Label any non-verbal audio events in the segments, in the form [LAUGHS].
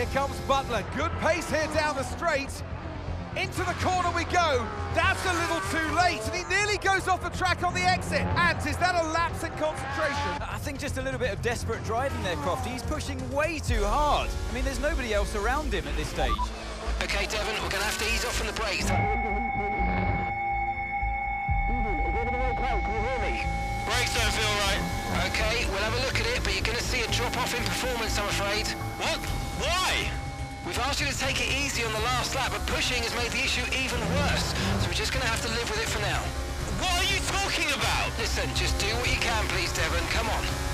Here comes Butler. Good pace here down the straight. Into the corner we go. That's a little too late, and he nearly goes off the track on the exit. And is that a lapse in concentration? I think just a little bit of desperate driving there, Crofty. He's pushing way too hard. I mean, there's nobody else around him at this stage. Okay, Devon, we're going to have to ease off from the brakes. Brakes don't feel right. Okay, we'll have a look at it, but you're going to see a drop-off in performance, I'm afraid. What? Why? We've asked you to take it easy on the last lap, but pushing has made the issue even worse. So we're just going to have to live with it for now. What are you talking about? Listen, just do what you can, please, Devon. Come on.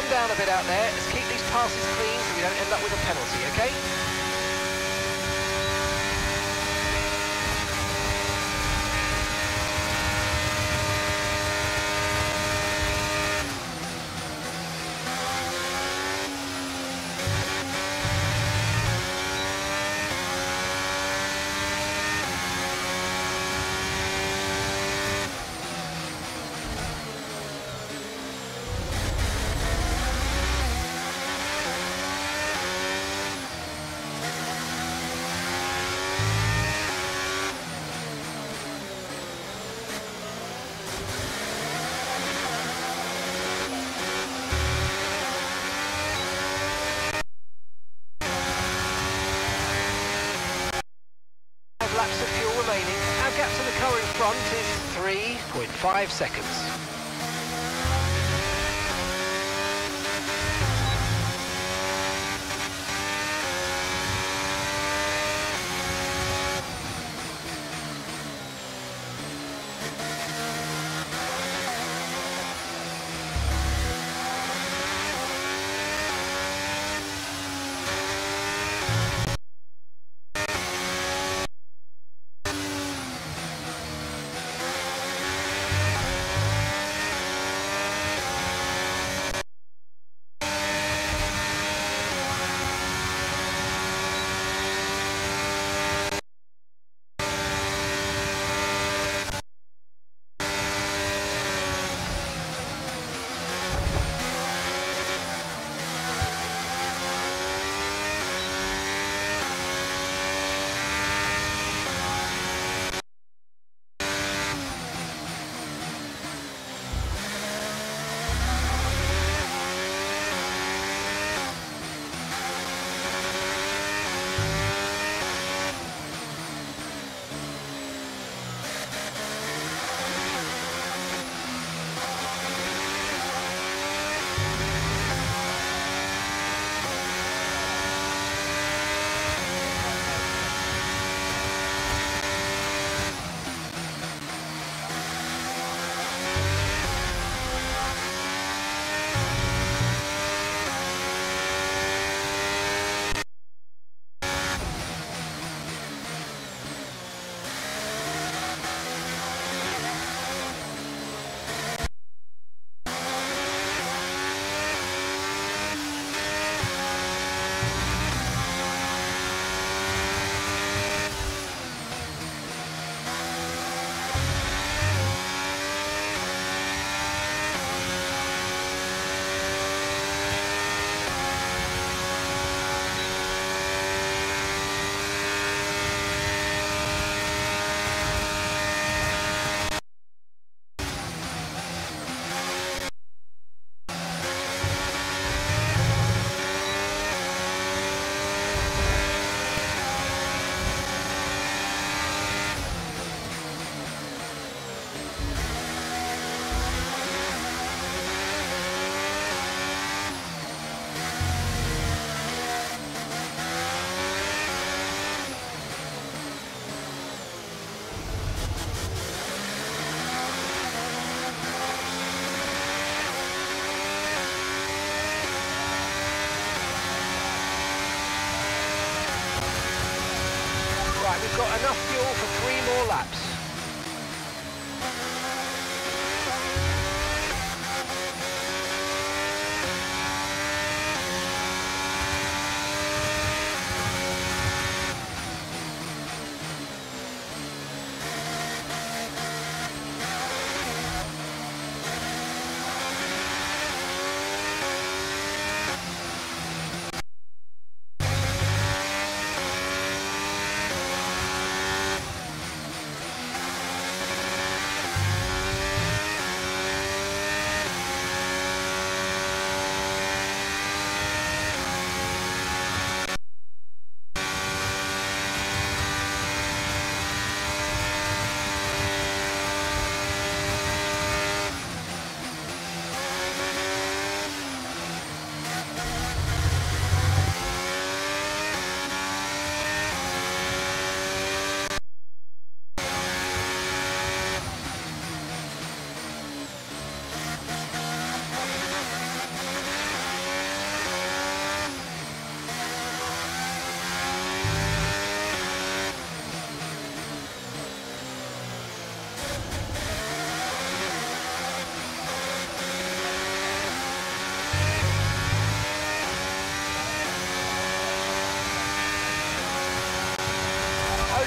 Calm down a bit out there. Let's keep these passes clean so we don't end up with a penalty, okay? 3.5 seconds.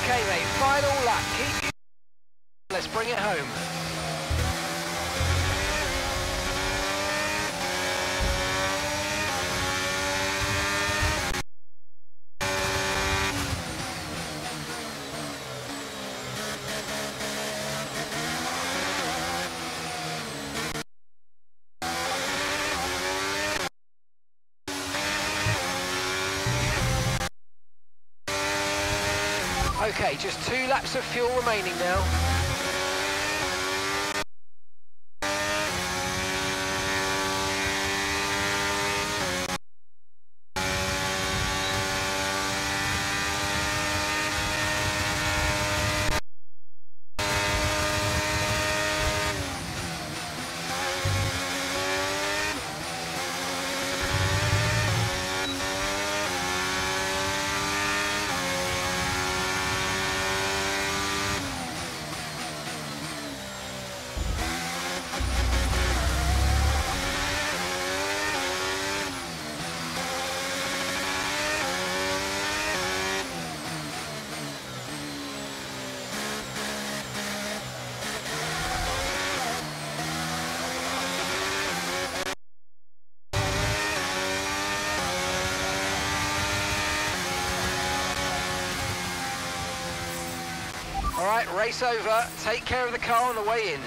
Okay, mate, final lap. Keep. Let's bring it home. Okay, just two laps of fuel remaining now. All right, race over. Take care of the car on the way in.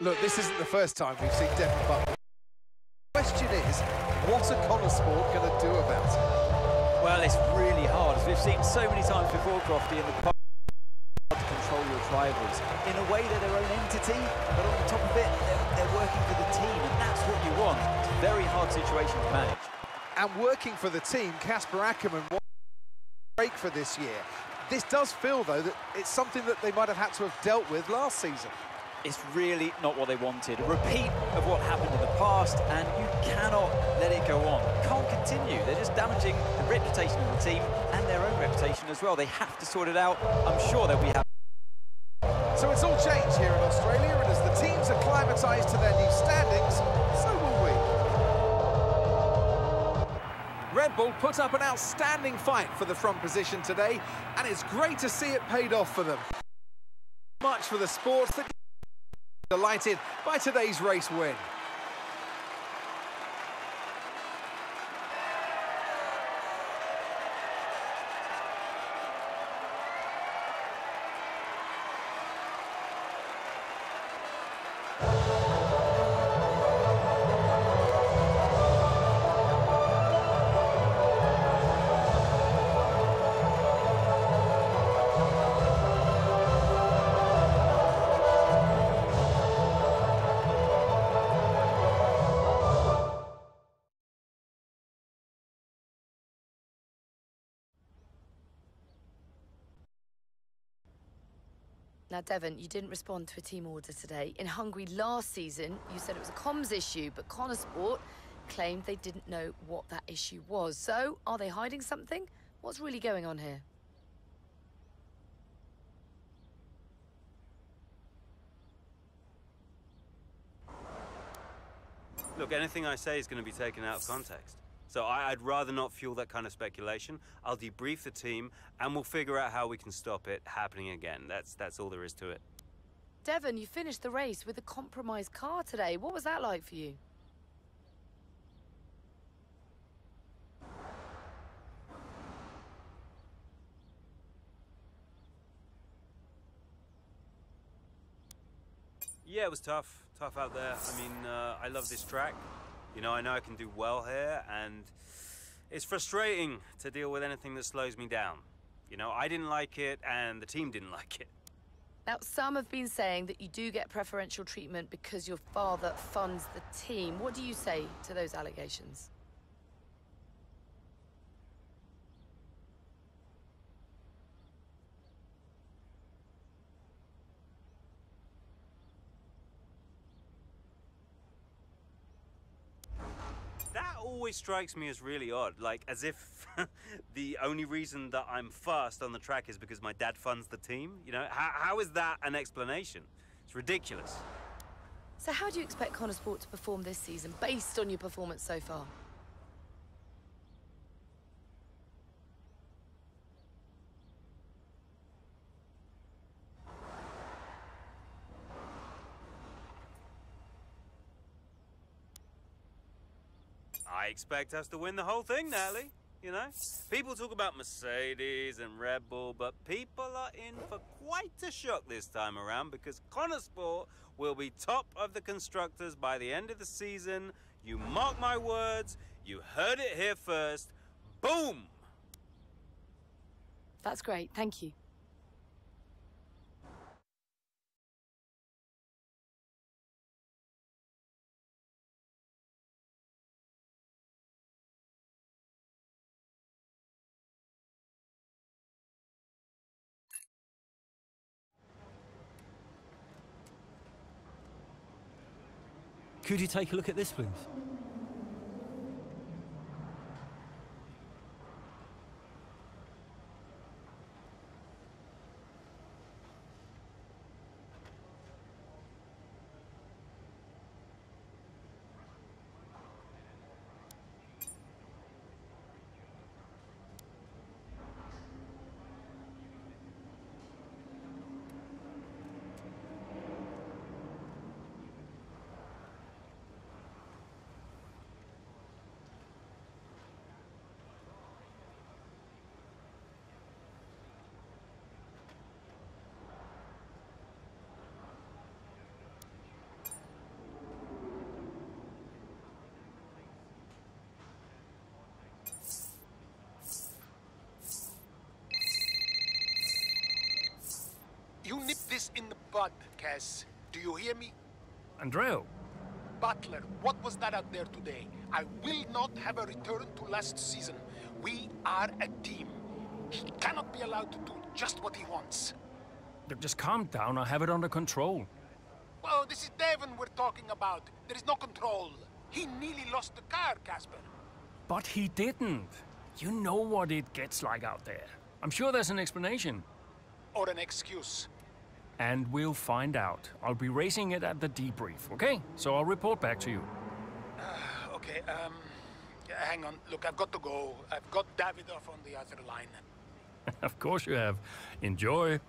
Look, this isn't the first time we've seen Devon Butler. Question is, what are Konnersport going to do about it? Well, it's really hard, as we've seen so many times before, Crofty, in the past, to control your rivals in a way they're their own entity, but on the top of it, they're, they're working for the team, and that's what you want. It's a very hard situation to manage. And working for the team, Casper Akkerman won break for this year. This does feel, though, that it's something that they might have had to have dealt with last season. It's really not what they wanted. A repeat of what happened in the past, and you cannot let it go on. Can't continue. They're just damaging the reputation of the team and their own reputation as well. They have to sort it out. I'm sure they'll be happy. So it's all changed here in Australia, and as the teams are acclimatised to their new standings, Red Bull put up an outstanding fight for the front position today, and it's great to see it paid off for them. Much for the sports that delighted by today's race win. Now, Devon, you didn't respond to a team order today. In Hungary last season, you said it was a comms issue, but Konnersport claimed they didn't know what that issue was. So, are they hiding something? What's really going on here? Look, anything I say is going to be taken out of context. So I, would rather not fuel that kind of speculation. I'll debrief the team, and we'll figure out how we can stop it happening again. That's that's all there is to it. Devon, you finished the race with a compromised car today. What was that like for you? Yeah, it was tough. Tough out there. I mean, uh, I love this track. You know, I know I can do well here, and it's frustrating to deal with anything that slows me down. You know, I didn't like it, and the team didn't [LAUGHS] like it. Now, some have been saying that you do get preferential treatment because your father funds the team. What do you say to those allegations? Always strikes me as really odd, like as if [LAUGHS] the only reason that I'm fast on the track is because my dad funds the team. You know, how, how is that an explanation? It's ridiculous. So how do you expect Konnersport to perform this season based on your performance so far? I expect us to win the whole thing, Natalie. You know? People talk about Mercedes and Red Bull, but people are in for quite a shock this time around because Konnersport will be top of the constructors by the end of the season. You mark my words, you heard it here first. Boom! That's great, thank you. Could you take a look at this, please? You nip this in the bud, Cass. Do you hear me? Andreo. Butler, what was that out there today? I will not have a return to last season. We are a team. He cannot be allowed to do just what he wants. Just calm down, I have it under control. Well, this is Devon we're talking about. There is no control. He nearly lost the car, Casper. But he didn't. You know what it gets like out there. I'm sure there's an explanation. Or an excuse. And we'll find out. I'll be raising it at the debrief, okay? So I'll report back to you. Uh, okay, um... Hang on. Look, I've got to go. I've got Davidoff on the other line. [LAUGHS] of course you have. Enjoy.